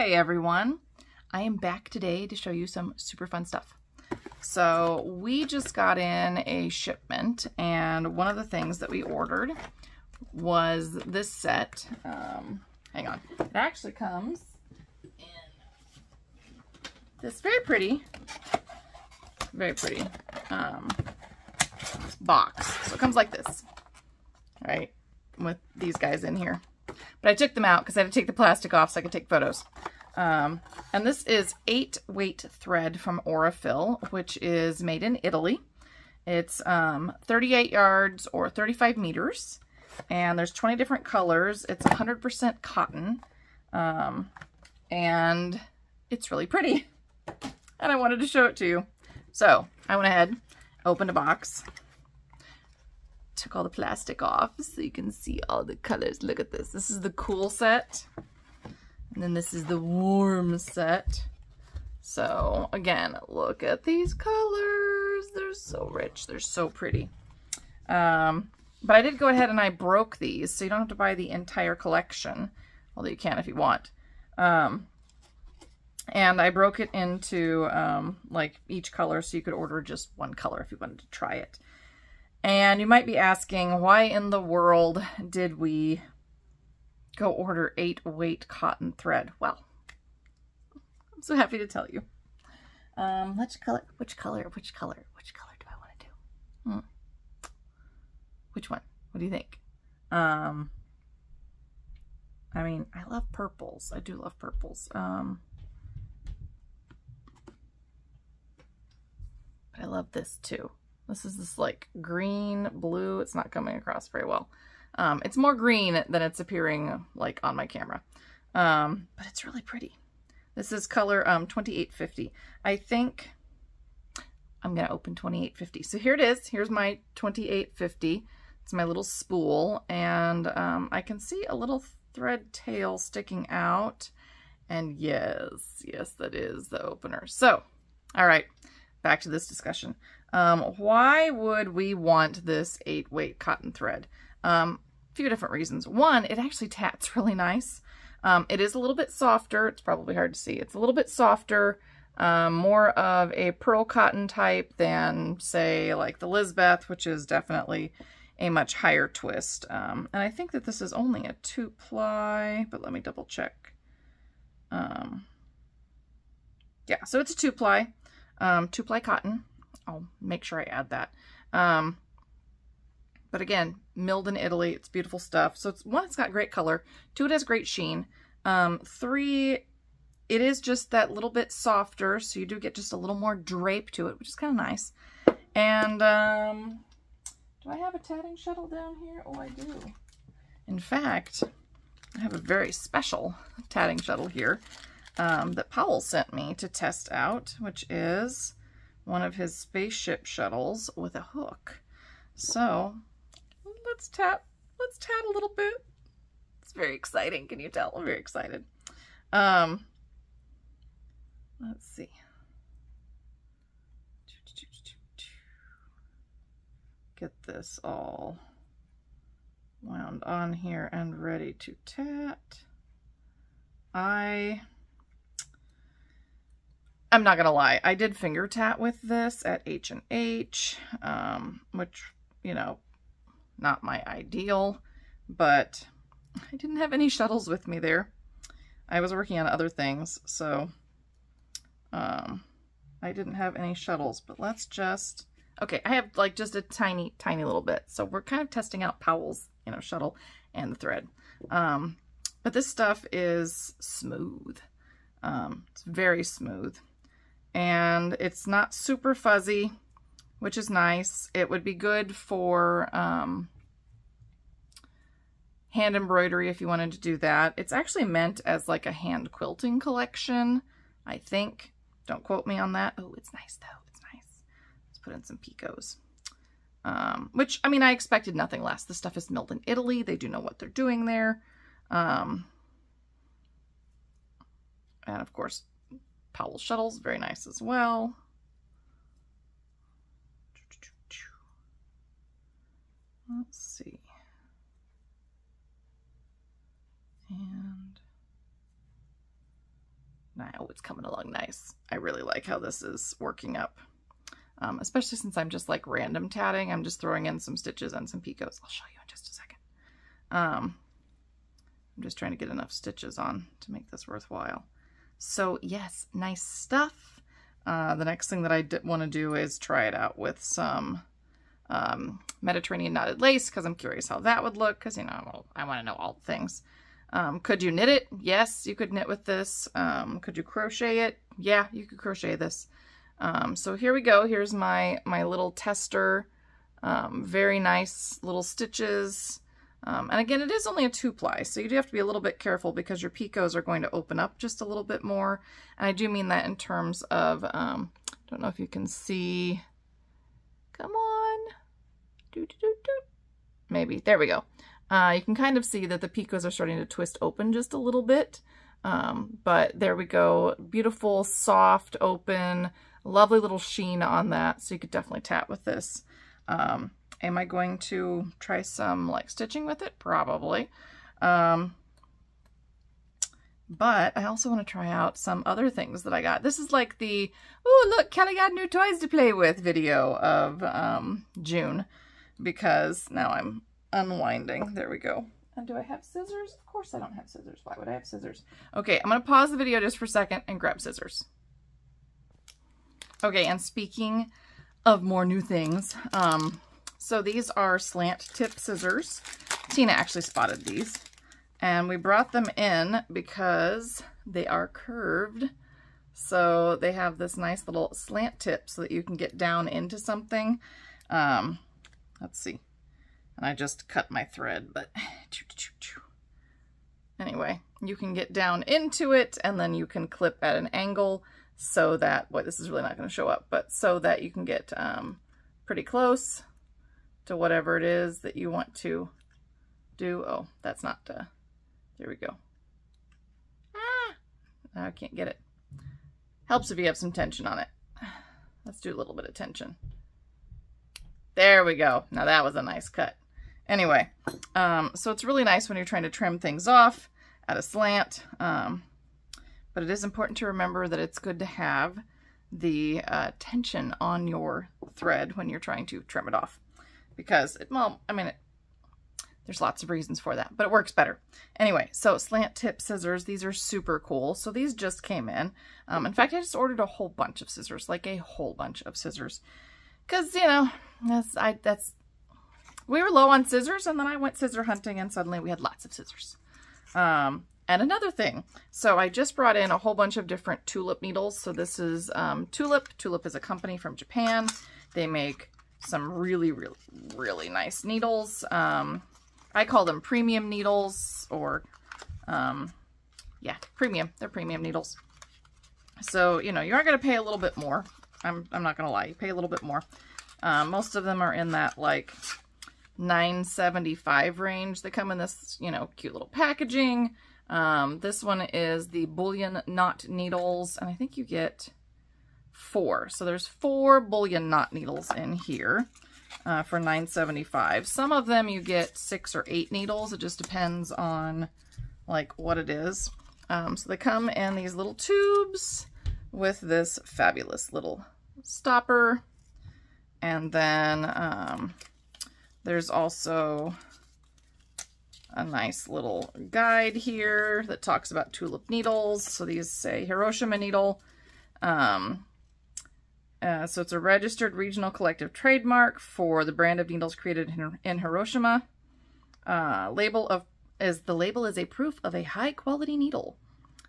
Hi everyone. I am back today to show you some super fun stuff. So we just got in a shipment and one of the things that we ordered was this set. Um, hang on. It actually comes in this very pretty, very pretty um, box. So it comes like this, right? With these guys in here. But I took them out because I had to take the plastic off so I could take photos. Um, and this is 8 weight thread from Aurifil, which is made in Italy. It's um, 38 yards or 35 meters. And there's 20 different colors. It's 100% cotton. Um, and it's really pretty. And I wanted to show it to you. So I went ahead, opened a box, took all the plastic off so you can see all the colors. Look at this. This is the cool set. And then this is the warm set. So again, look at these colors. They're so rich. They're so pretty. Um, but I did go ahead and I broke these, so you don't have to buy the entire collection, although you can if you want. Um, and I broke it into um, like each color, so you could order just one color if you wanted to try it. And you might be asking, why in the world did we go order eight weight cotton thread? Well, I'm so happy to tell you. Um, which color, which color, which color, which color do I want to do? Hmm. Which one? What do you think? Um, I mean, I love purples. I do love purples. Um, I love this too. This is this like green, blue. It's not coming across very well. Um, it's more green than it's appearing like on my camera. Um, but it's really pretty. This is color um, 2850. I think I'm going to open 2850. So here it is. Here's my 2850. It's my little spool. And um, I can see a little thread tail sticking out. And yes, yes, that is the opener. So, all right, back to this discussion. Um, why would we want this eight weight cotton thread? Um, a few different reasons. One, it actually tats really nice. Um, it is a little bit softer. It's probably hard to see. It's a little bit softer, um, more of a pearl cotton type than say like the Lizbeth, which is definitely a much higher twist. Um, and I think that this is only a two ply, but let me double check. Um, yeah, so it's a two ply, um, two ply cotton. I'll make sure I add that. Um, but again, milled in Italy. It's beautiful stuff. So it's one, it's got great color. Two, it has great sheen. Um, three, it is just that little bit softer. So you do get just a little more drape to it, which is kind of nice. And um, do I have a tatting shuttle down here? Oh, I do. In fact, I have a very special tatting shuttle here um, that Powell sent me to test out, which is one of his spaceship shuttles with a hook. So let's tap, let's tat a little bit. It's very exciting. Can you tell? I'm very excited. Um, let's see. Get this all wound on here and ready to tat. I I'm not gonna lie, I did finger tat with this at H&H, um, which, you know, not my ideal, but I didn't have any shuttles with me there. I was working on other things, so um, I didn't have any shuttles, but let's just, okay, I have like just a tiny, tiny little bit. So we're kind of testing out Powell's, you know, shuttle and the thread. Um, but this stuff is smooth. Um, it's very smooth and it's not super fuzzy, which is nice. It would be good for um, hand embroidery if you wanted to do that. It's actually meant as like a hand quilting collection, I think. Don't quote me on that. Oh, it's nice though. It's nice. Let's put in some picots. Um, which, I mean, I expected nothing less. The stuff is milled in Italy. They do know what they're doing there. Um, and of course, Powell shuttles, very nice as well. Let's see. And Oh, it's coming along nice. I really like how this is working up. Um, especially since I'm just like random tatting. I'm just throwing in some stitches and some picots. I'll show you in just a second. Um, I'm just trying to get enough stitches on to make this worthwhile. So yes, nice stuff. Uh, the next thing that I want to do is try it out with some um, Mediterranean knotted lace because I'm curious how that would look because, you know, I want to know all things. Um, could you knit it? Yes, you could knit with this. Um, could you crochet it? Yeah, you could crochet this. Um, so here we go. Here's my, my little tester. Um, very nice little stitches. Um, and again, it is only a two ply, so you do have to be a little bit careful because your picots are going to open up just a little bit more. And I do mean that in terms of, um, don't know if you can see, come on, doo -doo -doo maybe, there we go. Uh, you can kind of see that the picots are starting to twist open just a little bit. Um, but there we go. Beautiful, soft, open, lovely little sheen on that. So you could definitely tap with this. Um, am I going to try some like stitching with it? Probably. Um, but I also want to try out some other things that I got. This is like the, oh, look, Kelly got new toys to play with video of um, June because now I'm unwinding. There we go. And do I have scissors? Of course I don't have scissors. Why would I have scissors? Okay, I'm going to pause the video just for a second and grab scissors. Okay, and speaking of more new things, um, so these are slant tip scissors. Tina actually spotted these. And we brought them in because they are curved. So they have this nice little slant tip so that you can get down into something. Um, let's see. And I just cut my thread, but anyway, you can get down into it and then you can clip at an angle so that, boy, this is really not going to show up, but so that you can get um, pretty close to whatever it is that you want to do. Oh, that's not, uh, there we go. Ah, I can't get it. Helps if you have some tension on it. Let's do a little bit of tension. There we go. Now that was a nice cut. Anyway, um, so it's really nice when you're trying to trim things off at a slant. Um, but it is important to remember that it's good to have the uh, tension on your thread when you're trying to trim it off. Because, it, well, I mean, it, there's lots of reasons for that, but it works better. Anyway, so slant tip scissors, these are super cool. So these just came in. Um, in fact, I just ordered a whole bunch of scissors, like a whole bunch of scissors. Because, you know, that's, I, that's we were low on scissors and then I went scissor hunting and suddenly we had lots of scissors. Um, and another thing, so I just brought in a whole bunch of different tulip needles. So this is um, Tulip. Tulip is a company from Japan. They make some really, really, really nice needles. Um, I call them premium needles or, um, yeah, premium. They're premium needles. So, you know, you are going to pay a little bit more. I'm, I'm not going to lie. You pay a little bit more. Um, most of them are in that, like, 975 range. They come in this, you know, cute little packaging. Um, this one is the bullion knot needles, and I think you get four. So there's four bullion knot needles in here uh, for 975. Some of them you get six or eight needles. It just depends on like what it is. Um, so they come in these little tubes with this fabulous little stopper. And then um, there's also a nice little guide here that talks about tulip needles. So these say Hiroshima needle. Um, uh, so it's a registered regional collective trademark for the brand of needles created in, in Hiroshima. Uh, label of is the label is a proof of a high quality needle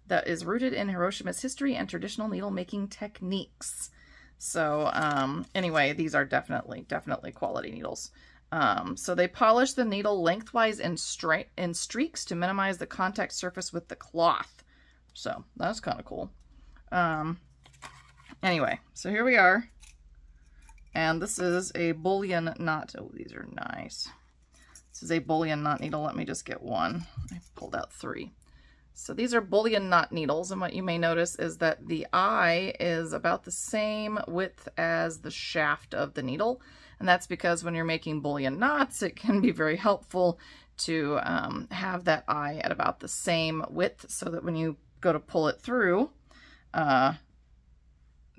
that is rooted in Hiroshima's history and traditional needle making techniques. So um, anyway, these are definitely, definitely quality needles. Um, so they polish the needle lengthwise in, in streaks to minimize the contact surface with the cloth. So that's kind of cool. Um, anyway, so here we are. And this is a bullion knot. Oh, these are nice. This is a bullion knot needle. Let me just get one. I pulled out three. So these are bullion knot needles, and what you may notice is that the eye is about the same width as the shaft of the needle. And that's because when you're making bullion knots, it can be very helpful to um, have that eye at about the same width so that when you go to pull it through, uh,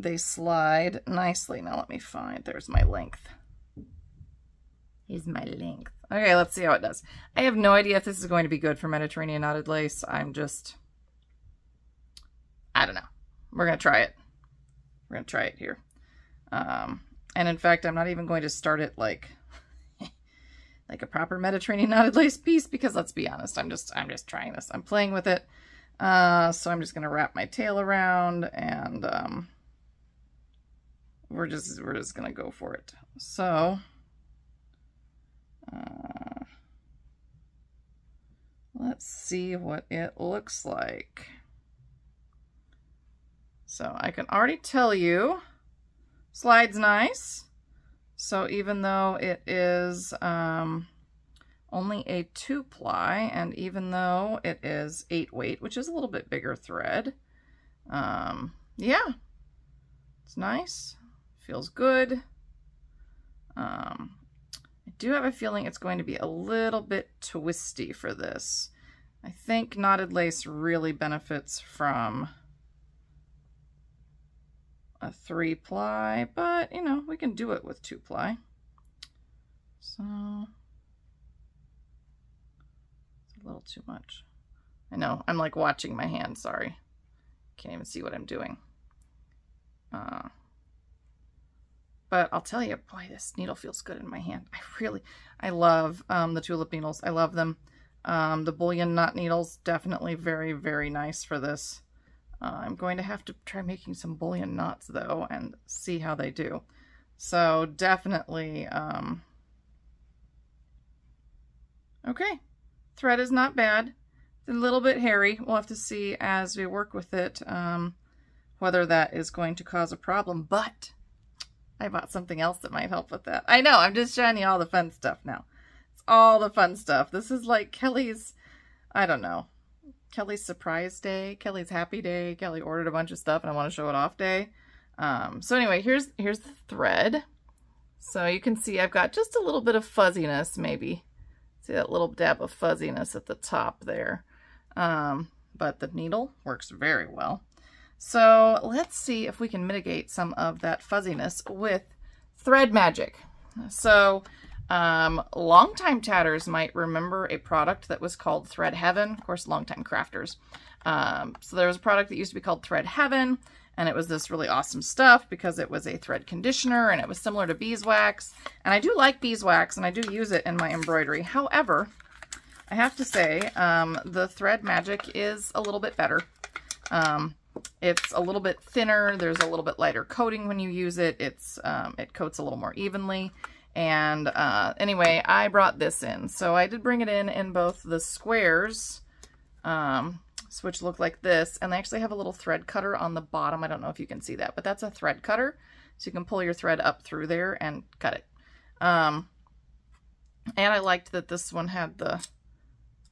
they slide nicely. Now let me find, there's my length. Here's my length. Okay, let's see how it does. I have no idea if this is going to be good for Mediterranean knotted lace. I'm just, I don't know. We're going to try it. We're going to try it here. Um, and in fact, I'm not even going to start it like like a proper Mediterranean knotted lace piece because let's be honest, I'm just I'm just trying this. I'm playing with it. Uh, so I'm just going to wrap my tail around and um, we're just we're just to go for it. So uh, let's see what it looks like. So I can already tell you, slides nice. So even though it is um, only a two ply, and even though it is eight weight, which is a little bit bigger thread, um, yeah, it's nice, feels good. Um, I do have a feeling it's going to be a little bit twisty for this. I think knotted lace really benefits from a three ply, but you know, we can do it with two ply. So it's a little too much. I know, I'm like watching my hand, sorry. Can't even see what I'm doing. Uh, but I'll tell you, boy, this needle feels good in my hand. I really, I love um, the tulip needles. I love them. Um, the bullion knot needles, definitely very, very nice for this. Uh, I'm going to have to try making some bullion knots though and see how they do. So definitely, um, okay, thread is not bad. It's a little bit hairy. We'll have to see as we work with it um, whether that is going to cause a problem, but I bought something else that might help with that. I know, I'm just showing you all the fun stuff now. It's all the fun stuff. This is like Kelly's, I don't know, Kelly's surprise day, Kelly's happy day. Kelly ordered a bunch of stuff and I want to show it off day. Um, so anyway, here's here's the thread. So you can see I've got just a little bit of fuzziness maybe. See that little dab of fuzziness at the top there. Um, but the needle works very well. So let's see if we can mitigate some of that fuzziness with thread magic. So um, longtime tatters might remember a product that was called Thread Heaven. Of course, longtime crafters. Um, so there was a product that used to be called Thread Heaven, and it was this really awesome stuff because it was a thread conditioner and it was similar to beeswax. And I do like beeswax and I do use it in my embroidery. However, I have to say um, the Thread Magic is a little bit better. Um, it's a little bit thinner. There's a little bit lighter coating when you use it. It's um, It coats a little more evenly. And uh, anyway, I brought this in. So I did bring it in in both the squares, um, which look like this, and they actually have a little thread cutter on the bottom. I don't know if you can see that, but that's a thread cutter. So you can pull your thread up through there and cut it. Um, and I liked that this one had the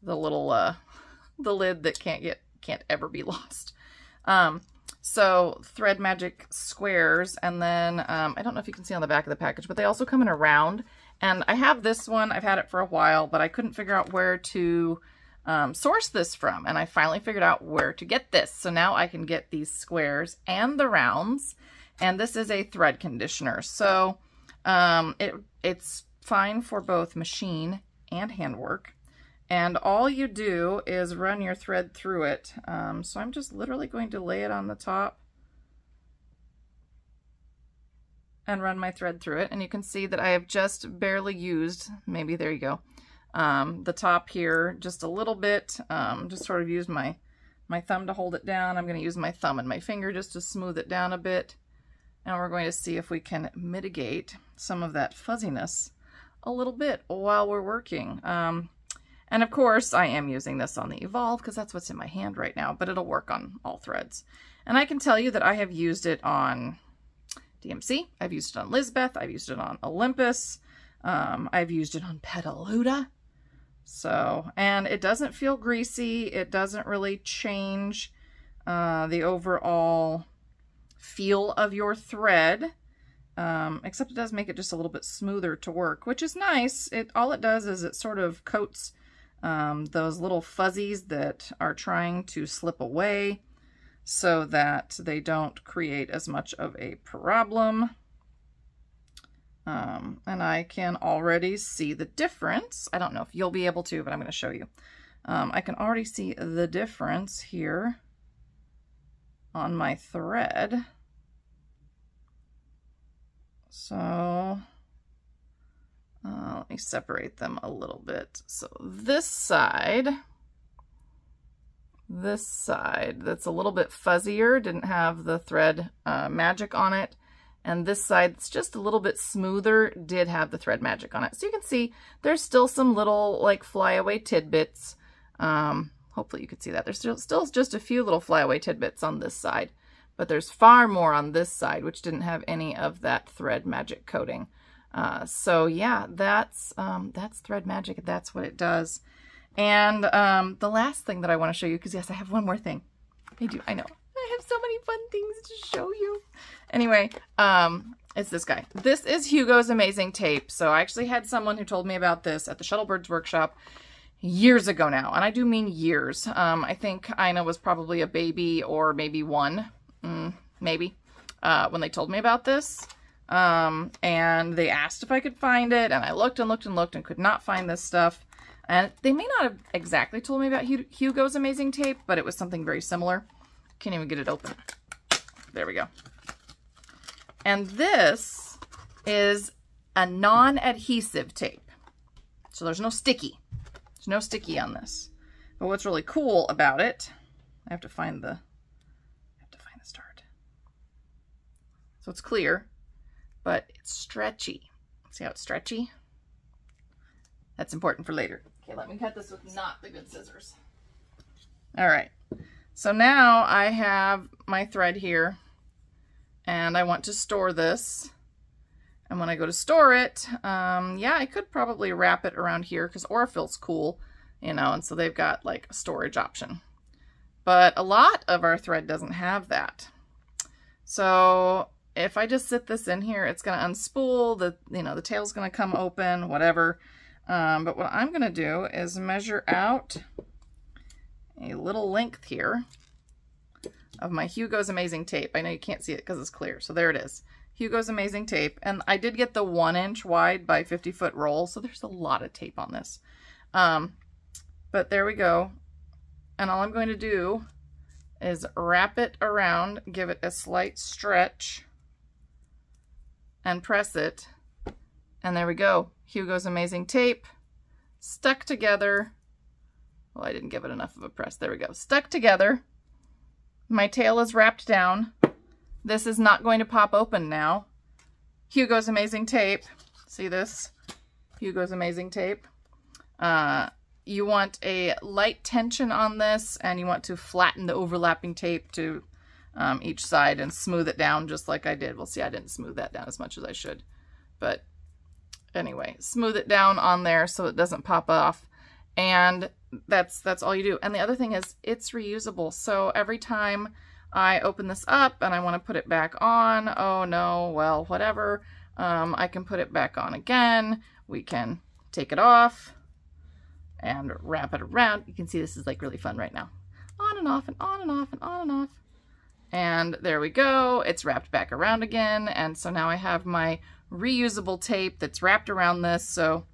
the little uh, the lid that can't get can't ever be lost. Um, so Thread Magic squares, and then um, I don't know if you can see on the back of the package, but they also come in a round. And I have this one, I've had it for a while, but I couldn't figure out where to um, source this from. And I finally figured out where to get this. So now I can get these squares and the rounds. And this is a thread conditioner. So um, it it's fine for both machine and handwork. And all you do is run your thread through it. Um, so I'm just literally going to lay it on the top and run my thread through it. And you can see that I have just barely used, maybe there you go, um, the top here just a little bit. Um, just sort of used my, my thumb to hold it down. I'm going to use my thumb and my finger just to smooth it down a bit. And we're going to see if we can mitigate some of that fuzziness a little bit while we're working. Um, and of course, I am using this on the Evolve because that's what's in my hand right now, but it'll work on all threads. And I can tell you that I have used it on DMC, I've used it on Lizbeth, I've used it on Olympus, um, I've used it on Petaluma. So, and it doesn't feel greasy, it doesn't really change uh, the overall feel of your thread. Um, except it does make it just a little bit smoother to work, which is nice. It All it does is it sort of coats um, those little fuzzies that are trying to slip away. so that they don't create as much of a problem. Um, and I can already see the difference. I don't know if you'll be able to, but I'm going to show you. Um, I can already see the difference here on my thread. So uh, let me separate them a little bit. So this side, this side that's a little bit fuzzier, didn't have the thread uh, magic on it. And this side that's just a little bit smoother did have the thread magic on it. So you can see there's still some little like flyaway tidbits. Um, hopefully you could see that. There's still, still just a few little flyaway tidbits on this side but there's far more on this side, which didn't have any of that thread magic coating. Uh, so yeah, that's, um, that's thread magic. That's what it does. And um, the last thing that I want to show you, because yes, I have one more thing. I do, I know. I have so many fun things to show you. Anyway, um, it's this guy. This is Hugo's Amazing Tape. So I actually had someone who told me about this at the Shuttlebirds Workshop years ago now. And I do mean years. Um, I think Ina was probably a baby or maybe one mm, maybe, uh, when they told me about this. Um, and they asked if I could find it, and I looked and looked and looked and could not find this stuff. And they may not have exactly told me about Hugo's Amazing Tape, but it was something very similar. Can't even get it open. There we go. And this is a non-adhesive tape. So there's no sticky. There's no sticky on this. But what's really cool about it, I have to find the start. So it's clear, but it's stretchy. See how it's stretchy? That's important for later. Okay, let me cut this with not the good scissors. All right, so now I have my thread here and I want to store this. And when I go to store it, um, yeah, I could probably wrap it around here because Aurifil's cool, you know, and so they've got like a storage option. But a lot of our thread doesn't have that. So if I just sit this in here, it's going to unspool, the, you know, the tail's going to come open, whatever. Um, but what I'm going to do is measure out a little length here of my Hugo's Amazing Tape. I know you can't see it because it's clear. So there it is. Hugo's Amazing Tape. And I did get the one inch wide by 50 foot roll. So there's a lot of tape on this. Um, but there we go. And all I'm going to do is wrap it around, give it a slight stretch and press it. And there we go. Hugo's Amazing Tape stuck together. Well, I didn't give it enough of a press. There we go. Stuck together. My tail is wrapped down. This is not going to pop open now. Hugo's Amazing Tape. See this? Hugo's Amazing Tape. Uh, you want a light tension on this and you want to flatten the overlapping tape to um, each side and smooth it down just like I did. Well, see, I didn't smooth that down as much as I should. But anyway, smooth it down on there so it doesn't pop off. And that's that's all you do. And the other thing is it's reusable. So every time I open this up and I want to put it back on, oh no, well, whatever, um, I can put it back on again. We can take it off and wrap it around. You can see this is like really fun right now. On and off and on and off and on and off. And there we go. It's wrapped back around again. And so now I have my reusable tape that's wrapped around this. So,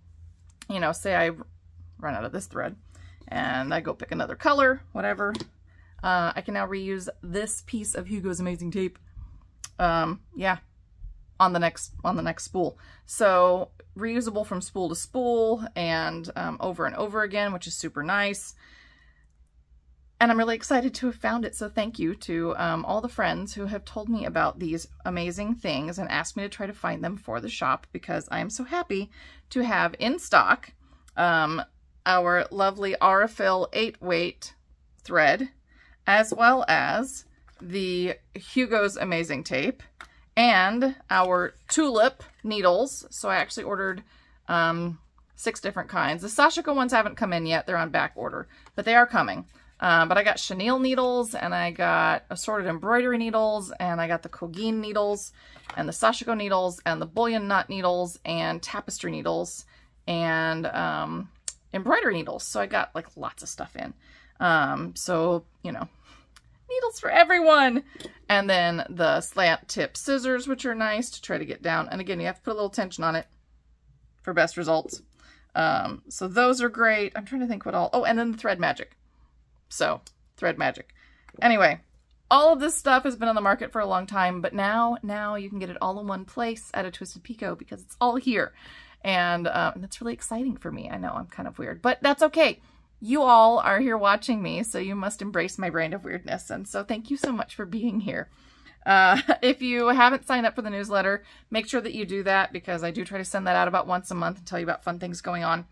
you know, say I run out of this thread and I go pick another color, whatever. Uh, I can now reuse this piece of Hugo's Amazing Tape. Um, yeah, on the next on the next spool. So reusable from spool to spool and um, over and over again, which is super nice. And I'm really excited to have found it. So thank you to um, all the friends who have told me about these amazing things and asked me to try to find them for the shop because I am so happy to have in stock um, our lovely Aurifil 8 weight thread as well as the Hugo's Amazing Tape and our tulip needles. So I actually ordered um, six different kinds. The Sashiko ones haven't come in yet. They're on back order, but they are coming. Uh, but I got chenille needles and I got assorted embroidery needles and I got the Kogin needles and the Sashiko needles and the bullion knot needles and tapestry needles and um, embroidery needles. So I got like lots of stuff in. Um, so, you know, needles for everyone. And then the slant tip scissors, which are nice to try to get down. And again, you have to put a little tension on it for best results. Um, so those are great. I'm trying to think what all, oh, and then the thread magic. So thread magic. Anyway, all of this stuff has been on the market for a long time, but now, now you can get it all in one place at a Twisted Picot because it's all here. And um, that's really exciting for me. I know I'm kind of weird, but that's okay. You all are here watching me, so you must embrace my brand of weirdness. And so thank you so much for being here. Uh, if you haven't signed up for the newsletter, make sure that you do that because I do try to send that out about once a month and tell you about fun things going on.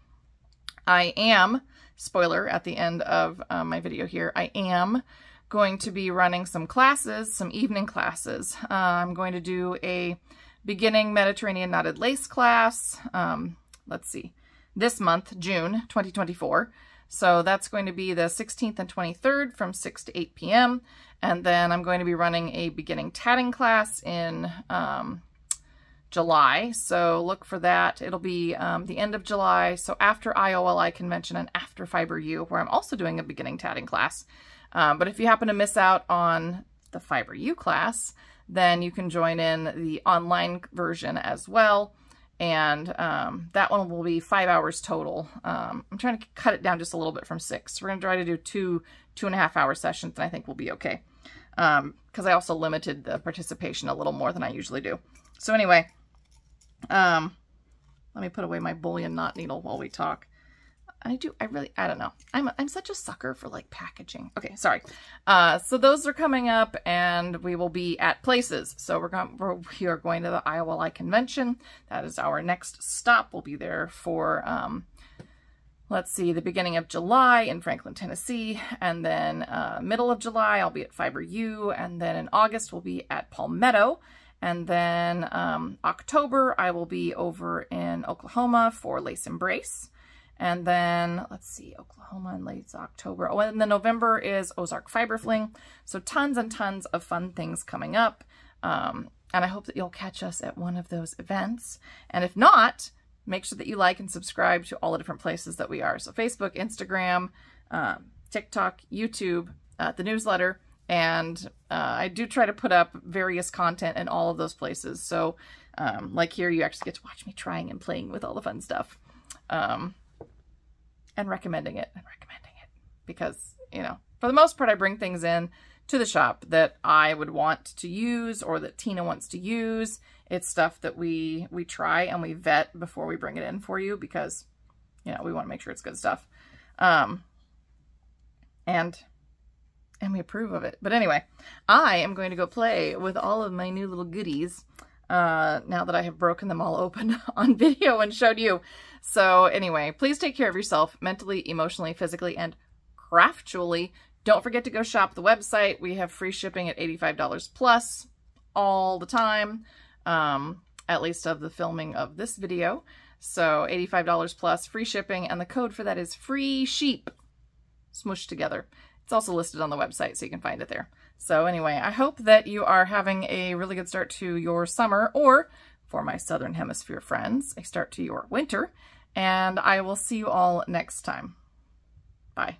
I am, spoiler at the end of uh, my video here, I am going to be running some classes, some evening classes. Uh, I'm going to do a beginning Mediterranean knotted lace class. Um, let's see, this month, June 2024. So that's going to be the 16th and 23rd from 6 to 8 p.m. And then I'm going to be running a beginning tatting class in um, July. So look for that. It'll be um, the end of July. So after IOLI convention and after Fiber U, where I'm also doing a beginning tatting class. Um, but if you happen to miss out on the Fiber U class, then you can join in the online version as well. And um, that one will be five hours total. Um, I'm trying to cut it down just a little bit from six. We're going to try to do two, two and a half hour sessions, and I think we'll be okay. Because um, I also limited the participation a little more than I usually do. So anyway, um, let me put away my bullion knot needle while we talk. I do, I really, I don't know. I'm, I'm such a sucker for like packaging. Okay, sorry. Uh, so those are coming up and we will be at places. So we're going, we're, we are going to the Iowa IOLI convention. That is our next stop. We'll be there for, um, let's see, the beginning of July in Franklin, Tennessee. And then uh, middle of July, I'll be at Fiber U. And then in August, we'll be at Palmetto. And then um, October, I will be over in Oklahoma for Lace Embrace. And then, let's see, Oklahoma in late October. Oh, and then November is Ozark Fiber Fling. So tons and tons of fun things coming up. Um, and I hope that you'll catch us at one of those events. And if not, make sure that you like and subscribe to all the different places that we are. So Facebook, Instagram, um, TikTok, YouTube, uh, the newsletter, and uh, I do try to put up various content in all of those places. So um, like here, you actually get to watch me trying and playing with all the fun stuff. Um, and recommending it and recommending it because, you know, for the most part, I bring things in to the shop that I would want to use or that Tina wants to use. It's stuff that we, we try and we vet before we bring it in for you because, you know, we want to make sure it's good stuff. Um, and, and we approve of it. But anyway, I am going to go play with all of my new little goodies uh, now that I have broken them all open on video and showed you. So anyway, please take care of yourself mentally, emotionally, physically, and craftually. Don't forget to go shop the website. We have free shipping at $85 plus all the time, um, at least of the filming of this video. So $85 plus free shipping, and the code for that is free sheep smushed together. It's also listed on the website, so you can find it there. So anyway, I hope that you are having a really good start to your summer, or for my Southern Hemisphere friends, a start to your winter. And I will see you all next time. Bye.